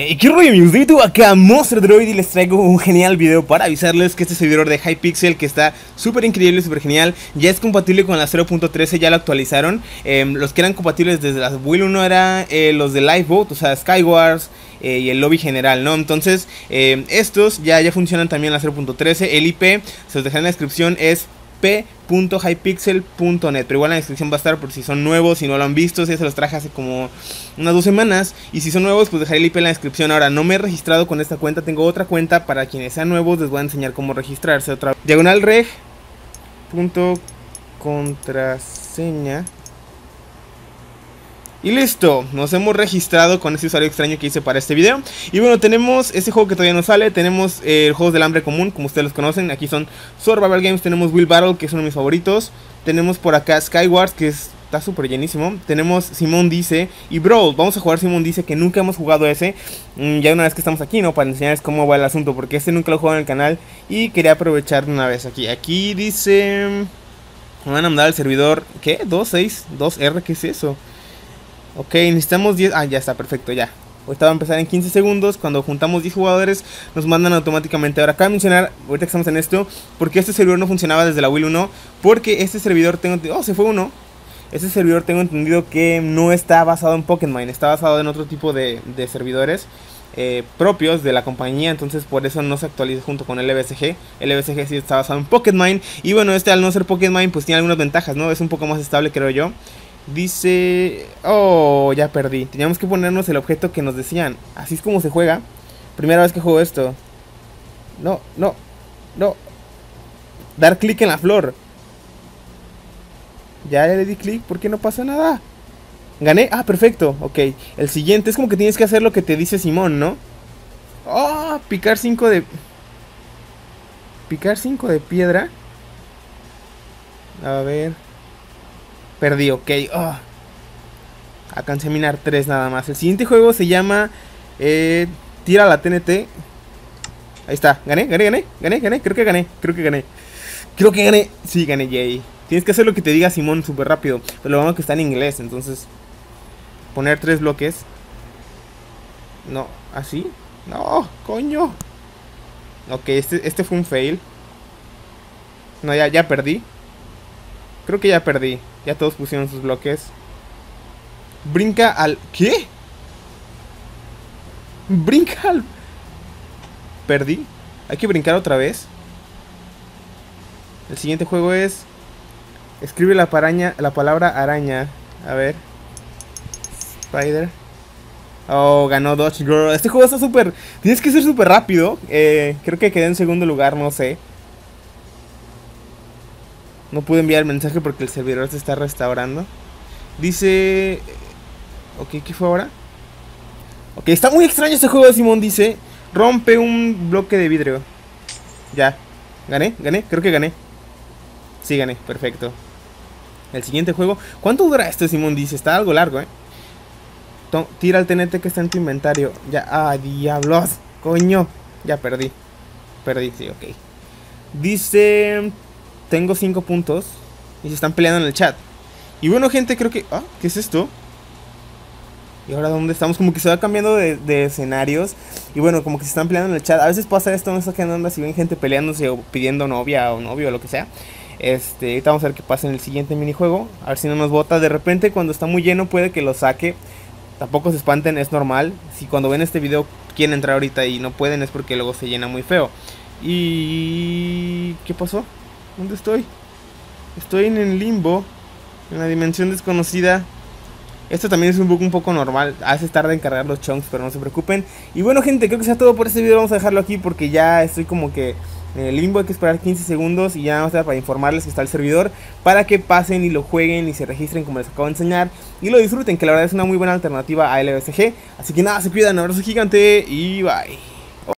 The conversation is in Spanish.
Hey, ¿Qué rollo amigos de YouTube? Acá Monster Droid y les traigo un genial video para avisarles que este servidor de Hypixel que está súper increíble, súper genial Ya es compatible con la 0.13, ya lo actualizaron em, Los que eran compatibles desde la Will 1 eran eh, los de Lifeboat, o sea Skywars eh, y el lobby general, ¿no? Entonces em, estos ya, ya funcionan también en la 0.13 El IP, se los dejaré en la descripción, es p.hypixel.net. Pero igual en la descripción va a estar por si son nuevos, si no lo han visto, si ya se los traje hace como unas dos semanas. Y si son nuevos, pues dejaré el IP en la descripción. Ahora, no me he registrado con esta cuenta, tengo otra cuenta. Para quienes sean nuevos, les voy a enseñar cómo registrarse. Otra diagonal reg. Punto contraseña. Y listo, nos hemos registrado con este usuario extraño que hice para este video Y bueno, tenemos este juego que todavía no sale Tenemos eh, juegos del hambre común, como ustedes los conocen Aquí son Survival Games, tenemos Will Battle, que es uno de mis favoritos Tenemos por acá Skywars, que está súper llenísimo Tenemos Simón Dice y Brawl Vamos a jugar Simón Dice, que nunca hemos jugado ese mm, Ya una vez que estamos aquí, ¿no? Para enseñarles cómo va el asunto Porque este nunca lo he en el canal Y quería aprovechar una vez aquí Aquí dice... Me van a mandar al servidor... ¿Qué? ¿2, 2R? ¿Qué es eso? Ok, necesitamos 10... Ah, ya está, perfecto, ya. Ahorita va a empezar en 15 segundos. Cuando juntamos 10 jugadores, nos mandan automáticamente. Ahora, acá mencionar, ahorita que estamos en esto, porque este servidor no funcionaba desde la Will 1. Porque este servidor tengo... Oh, se fue uno. Este servidor tengo entendido que no está basado en Pokémon, está basado en otro tipo de, servidores eh, propios de la compañía, entonces por eso no se actualiza junto con el LBSG. LBSG sí está basado en Pokémon y bueno, este al no ser Pokémon pues tiene algunas ventajas, ¿no? Es un poco más estable creo yo. Dice... Oh, ya perdí. Teníamos que ponernos el objeto que nos decían. Así es como se juega. Primera vez que juego esto. No, no, no. Dar clic en la flor. Ya le di clic, ¿por qué no pasa nada? ¿Gané? Ah, perfecto, ok. El siguiente es como que tienes que hacer lo que te dice Simón, ¿no? Oh, picar 5 de... Picar 5 de piedra. A ver... Perdí, ok. Oh. Alcancé a minar 3 nada más. El siguiente juego se llama eh, Tira la TNT. Ahí está. Gané, gané, gané. Gané, gané. Creo que gané. Creo que gané. Creo que gané. Sí, gané, yay. Tienes que hacer lo que te diga Simón súper rápido. Pero lo bueno que está en inglés. Entonces, poner tres bloques. No, así. No, coño. Ok, este, este fue un fail. No, ya, ya perdí. Creo que ya perdí. Ya todos pusieron sus bloques. Brinca al... ¿Qué? Brinca al... Perdí. Hay que brincar otra vez. El siguiente juego es... Escribe la, paraña, la palabra araña. A ver. Spider. Oh, ganó Dodge Girl. Este juego está súper... Tienes que ser súper rápido. Eh, creo que quedé en segundo lugar, no sé. No pude enviar el mensaje porque el servidor se está restaurando. Dice... Ok, ¿qué fue ahora? Ok, está muy extraño este juego, Simón dice. Rompe un bloque de vidrio. Ya. ¿Gané? ¿Gané? Creo que gané. Sí, gané. Perfecto. El siguiente juego. ¿Cuánto dura este, Simón dice? Está algo largo, ¿eh? tira el TNT que está en tu inventario. Ya. ¡Ah, diablos! ¡Coño! Ya perdí. Perdí, sí, ok. Dice tengo 5 puntos y se están peleando en el chat. Y bueno, gente, creo que... Ah, ¿qué es esto? Y ahora dónde estamos, como que se va cambiando de, escenarios. Y bueno, como que se están peleando en el chat. A veces pasa esto, no sé qué onda, si ven gente peleándose o pidiendo novia o novio o lo que sea. Este, vamos a ver qué pasa en el siguiente minijuego. A ver si no nos bota. De repente, cuando está muy lleno, puede que lo saque. Tampoco se espanten, es normal. Si cuando ven este video quieren entrar ahorita y no pueden, es porque luego se llena muy feo. ¿Y qué pasó? ¿Dónde estoy? Estoy en el limbo. En la dimensión desconocida. Esto también es un bug un poco normal. Hace tarde en cargar los chunks, pero no se preocupen. Y bueno, gente, creo que sea todo por este video. Vamos a dejarlo aquí porque ya estoy como que en el limbo. Hay que esperar 15 segundos y ya vamos a para informarles que está el servidor. Para que pasen y lo jueguen y se registren como les acabo de enseñar. Y lo disfruten, que la verdad es una muy buena alternativa a LBSG. Así que nada, se cuidan. Un abrazo gigante y bye.